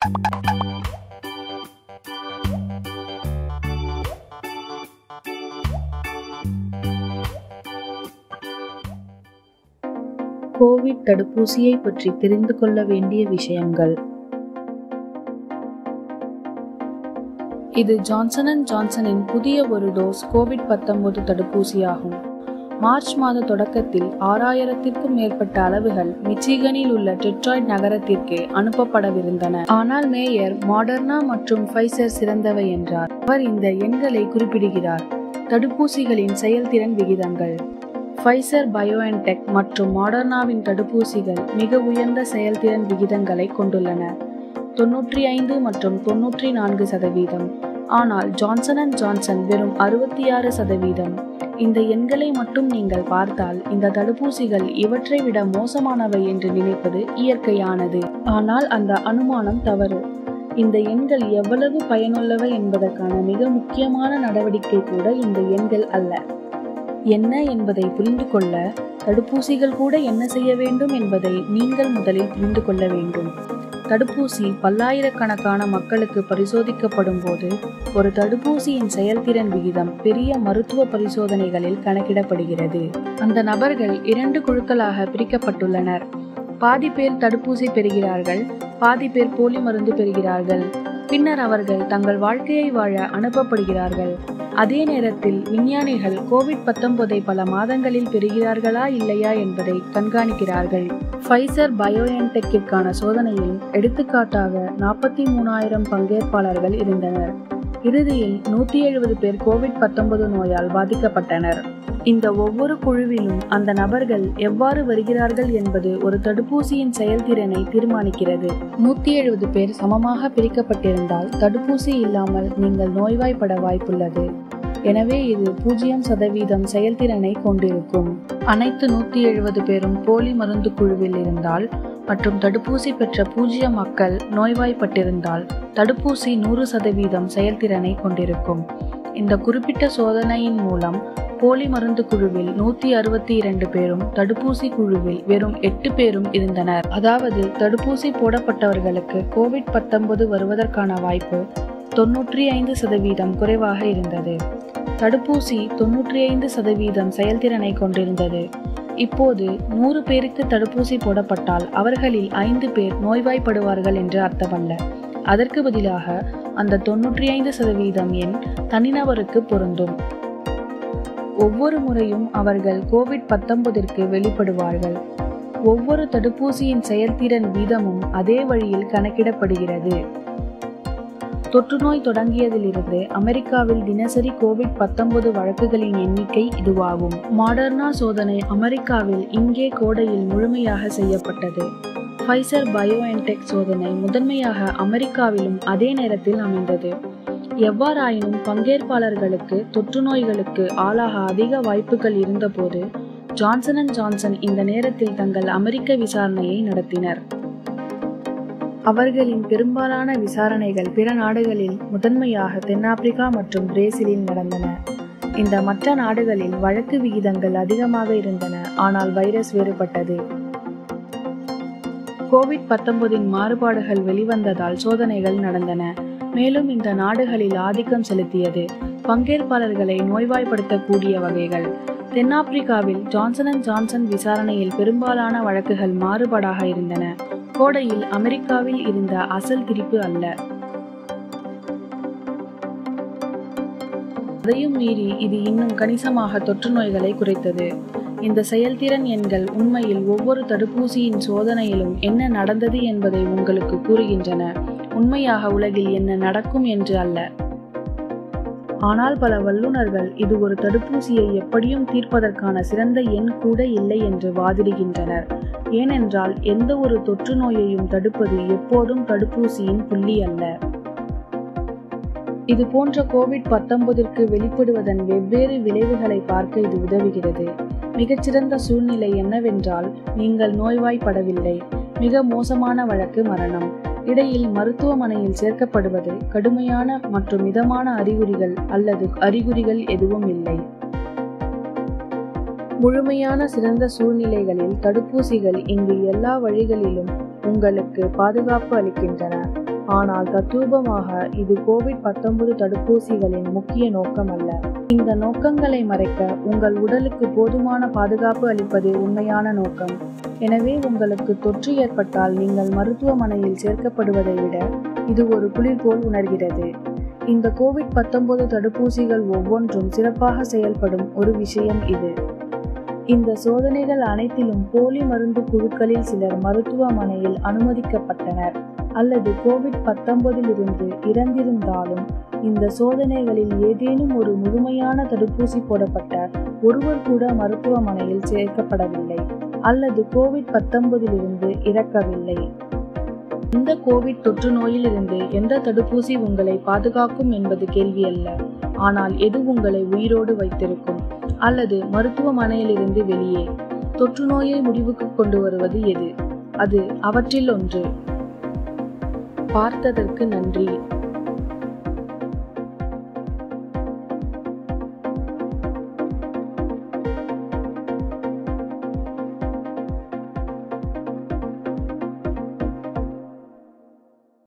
Covid தடுப்பூசியை பற்றி தெரிந்து கொள்ள வேண்டிய விஷயங்கள். இது ஜான்சன் அண்ட் ஜான்சனின் புதிய ஒரு டோஸ் கோவிட் பத்தொன்பது தடுப்பூசியாகும். மார்ச் மாத தொடக்கத்தில் ஆறாயிரத்திற்கும் மேற்பட்ட அளவுகள் மிச்சிகனில் உள்ள டெட்ராய்ட் நகரத்திற்கே அனுப்பப்படவிருந்தன. ஆனால் மேயர் மாடர்னா மற்றும் ஃபைசர் சிறந்தவை என்றார். அவர் இந்த எண்களை குறிப்பிடுகிறார். தடுப்பூசிகளின் செயல்திறன் விகிதங்கள். ஃபைசர் பயோஎன்டெக் மற்றும் மாடர்னாவின் தடுப்பூசிகள் மிக உயர்ந்த செயல்திறன் விகிதங்களை கொண்டுள்ளன. தொன்னூற்றி ஐந்து மற்றும் தொன்னூற்றி நான்கு சதவீதம். ஆனால் ஜான்சன் அண்ட் ஜான்சன் வெறும் அறுபத்தி ஆறு சதவீதம். இந்த எண்களை மட்டும் நீங்கள் பார்த்தால் இந்த தடுப்பூசிகள் இவற்றை விட மோசமானவை என்று நினைப்பது இயற்கையானது. ஆனால் அந்த அனுமானம் தவறு. இந்த எண்கள் எவ்வளவு பயனுள்ளவை என்பதற்கான மிக முக்கியமான நடவடிக்கை கூட இந்த எண்கள் அல்ல. என்ன என்பதை புரிந்து கொள்ள தடுப்பூசிகள் கூட என்ன செய்ய வேண்டும் என்பதை நீங்கள் முதலில் புரிந்து கொள்ள வேண்டும். தடுப்பூசி பல்லாயிரக்கணக்கான மக்களுக்கு பரிசோதிக்கப்படும் போது ஒரு தடுப்பூசியின் செயல்திறன் விகிதம் பெரிய மருத்துவ பரிசோதனைகளில் கணக்கிடப்படுகிறது. அந்த நபர்கள் இரண்டு குழுக்களாக பிரிக்கப்பட்டுள்ளனர். பாதி பேர் தடுப்பூசி பெறுகிறார்கள் பாதி பேர் போலி மருந்து பெறுகிறார்கள். பின்னர் அவர்கள் தங்கள் வாழ்க்கையை வாழ அனுப்பப்படுகிறார்கள். அதே நேரத்தில் விஞ்ஞானிகள் கோவிட் பத்தொன்பதை பல மாதங்களில் பெறுகிறார்களா இல்லையா என்பதை கண்காணிக்கிறார்கள். ஃபைசர் பயோஎன்டெக்கிற்கான சோதனையில் எடுத்துக்காட்டாக நாற்பத்தி மூணாயிரம் பங்கேற்பாளர்கள் இருந்தனர். இறுதியில் நூத்தி எழுபது பேர் கோவிட் பத்தொன்பது நோயால் பாதிக்கப்பட்டனர். இந்த ஒவ்வொரு குழுவிலும் அந்த நபர்கள் எவ்வாறு வருகிறார்கள் என்பது ஒரு தடுப்பூசியின் செயல்திறனை தீர்மானிக்கிறது. நூத்தி எழுபது பேர் சமமாக பிரிக்கப்பட்டிருந்தால் தடுப்பூசி இல்லாமல் நீங்கள் நோய்வாய்ப்பட வாய்ப்புள்ளது. எனவே இது பூஜ்ஜியம் சதவீதம் செயல்திறனை கொண்டிருக்கும். அனைத்து நூத்தி எழுபது பேரும் போலி மருந்து குழுவில் இருந்தால் மற்றும் தடுப்பூசி பெற்ற பூஜ்ஜியம் மக்கள் நோய்வாய்ப்பட்டிருந்தால் தடுப்பூசி நூறு சதவீதம் செயல்திறனை கொண்டிருக்கும். இந்த குறிப்பிட்ட சோதனையின் மூலம் போலி மருந்து குழுவில் நூத்தி அறுபத்தி இரண்டு பேரும் தடுப்பூசி குழுவில் வெறும் எட்டு பேரும் இருந்தனர். அதாவது தடுப்பூசி போடப்பட்டவர்களுக்கு கோவிட் பத்தொன்பது வருவதற்கான வாய்ப்பு தொன்னூற்றி ஐந்து சதவீதம் குறைவாக இருந்தது. தடுப்பூசி தொன்னூற்றி ஐந்து சதவீதம் செயல்திறனை கொண்டிருந்தது. இப்போது நூறு பேருக்கு தடுப்பூசி போடப்பட்டால் அவர்களில் ஐந்து பேர் நோய்வாய்ப்படுவார்கள் என்று அர்த்தமல்ல. அதற்கு பதிலாக அந்த தொன்னூற்றி ஐந்து சதவீதம் எண் தனிநபருக்கு பொருந்தும். ஒவ்வொரு முறையும் அவர்கள் கோவிட் பத்தொன்பதிற்கு வெளிப்படுவார்கள். ஒவ்வொரு தடுப்பூசியின் செயல்திறன் வீதமும் அதே வழியில் கணக்கிடப்படுகிறது. தொற்றுநோய் தொடங்கியதிலிருந்து அமெரிக்காவில் தினசரி கோவிட் பத்தொன்பது வழக்குகளின் எண்ணிக்கை இதுவாகும். மாடர்னா சோதனை அமெரிக்காவில் இங்கே கோடையில் முழுமையாக செய்யப்பட்டது. ஃபைசர் பயோஎன்டெக் சோதனை முதன்மையாக அமெரிக்காவிலும் அதே நேரத்தில் அமைந்தது. எவ்வாறாயினும் பங்கேற்பாளர்களுக்கு தொற்று நோய்களுக்கு ஆளாக அதிக வாய்ப்புகள் இருந்தபோது ஜான்சன் அண்ட் ஜான்சன் இந்த நேரத்தில் தங்கள் அமெரிக்க விசாரணையை நடத்தினர். அவர்களின் பெரும்பாலான விசாரணைகள் பிற நாடுகளில் முதன்மையாக தென்னாப்பிரிக்கா மற்றும் பிரேசிலில் நடந்தன. இந்த மற்ற நாடுகளில் வழக்கு விகிதங்கள் அதிகமாக இருந்தன ஆனால் வைரஸ் வேறுபட்டது. கோவிட் பத்தொன்பதின் மாறுபாடுகள் வெளிவந்ததால் சோதனைகள் நடந்தன. மேலும் இந்த நாடுகளில் ஆதிக்கம் செலுத்தியது. பங்கேற்பாளர்களை நோய்வாய்ப்படுத்தக்கூடிய வகைகள். தென்னாப்பிரிக்காவில் ஜான்சன் அண்ட் ஜான்சன் விசாரணையில் பெரும்பாலான வழக்குகள் மாறுபாடாக இருந்தன. கோடையில் அமெரிக்காவில் இருந்த அசல் திரிப்பு அல்ல. அதையும் மீறி இது இன்னும் கணிசமாக தொற்று நோய்களை குறைத்தது. இந்த செயல்திறன் எண்கள் உண்மையில் ஒவ்வொரு தடுப்பூசியின் சோதனையிலும் என்ன நடந்தது என்பதை உங்களுக்கு கூறுகின்றன. உண்மையாக உலகில் என்ன நடக்கும் என்று அல்ல. ஆனால் பல வல்லுநர்கள் இது ஒரு தடுப்பூசியை எப்படியும் தீர்ப்பதற்கான சிறந்த எண் கூட இல்லை என்று வாதிடுகின்றனர். ஏனென்றால் எந்த ஒரு தொற்று நோயையும் தடுப்பது எப்போதும் தடுப்பூசியின் புள்ளி அல்ல. இது போன்ற கோவிட் பத்தொன்பதிற்கு வெளிப்படுவதன் வெவ்வேறு விளைவுகளை பார்க்க இது உதவுகிறது. மிகச்சிறந்த சூழ்நிலை என்னவென்றால் நீங்கள் நோய்வாய்ப்படவில்லை. மிக மோசமான வழக்கு மரணம். இடையில் மருத்துவமனையில் சேர்க்கப்படுவது கடுமையான மற்றும் மிதமான அறிகுறிகள் அல்லது அறிகுறிகள் எதுவும் இல்லை. முழுமையான சிறந்த சூழ்நிலைகளில் தடுப்பூசிகள் இங்கு எல்லா வழிகளிலும் உங்களுக்கு பாதுகாப்பு அளிக்கின்றன. ஆனால் தத்ரூபமாக இது கோவிட் பத்தொன்பது தடுப்பூசிகளின் முக்கிய நோக்கம் அல்ல இந்த நோக்கங்களை மறைக்க உங்கள் உடலுக்கு போதுமான பாதுகாப்பு அளிப்பதே உண்மையான நோக்கம். எனவே உங்களுக்கு தொற்று ஏற்பட்டால் நீங்கள் மருத்துவமனையில் சேர்க்கப்படுவதை விட இது ஒரு குளிர் போல் உணர்கிறது. இந்த கோவிட் பத்தொன்பது தடுப்பூசிகள் ஒவ்வொன்றும் சிறப்பாக செயல்படும் ஒரு விஷயம் இது. இந்த சோதனைகள் அனைத்திலும் போலி மருந்து குழுக்களில் சிலர் மருத்துவமனையில் அனுமதிக்கப்பட்டனர். அல்லது கோவிட் பத்தொன்பதிலிருந்து இறந்திருந்தாலும் இந்த சோதனைகளில் ஏதேனும் ஒரு முழுமையான தடுப்பூசி போடப்பட்ட ஒருவர் கூட மருத்துவமனையில் சேர்க்கப்படவில்லை அல்லது கோவிட் பத்தொன்பதிலிருந்து இறக்கவில்லை. இந்த கோவிட் தொற்று நோயிலிருந்து எந்த தடுப்பூசி உங்களை பாதுகாக்கும் என்பது கேள்வி அல்ல. ஆனால் எது உங்களை உயிரோடு வைத்திருக்கும்? அல்லது மருத்துவமனையிலிருந்து வெளியே தொற்று நோயை முடிவுக்கு கொண்டு வருவது எது? அது அவற்றில் ஒன்று. பார்த்ததற்கு நன்றி.